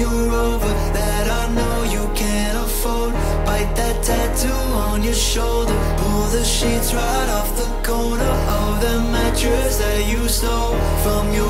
your Rover that I know you can't afford. Bite that tattoo on your shoulder. Pull the sheets right off the corner of the mattress that you stole from your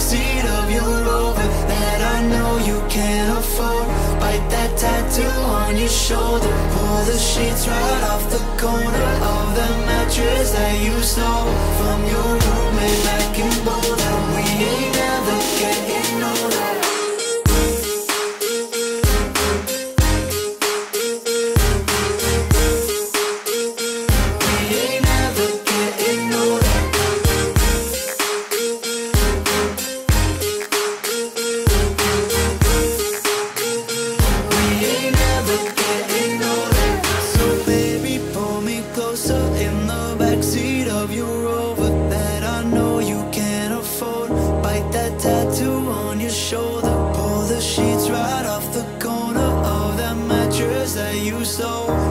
Backseat of your Rover that I know you can't afford. Bite that tattoo on your shoulder. Pull the sheets right off the corner of the mattress that you stole that you stole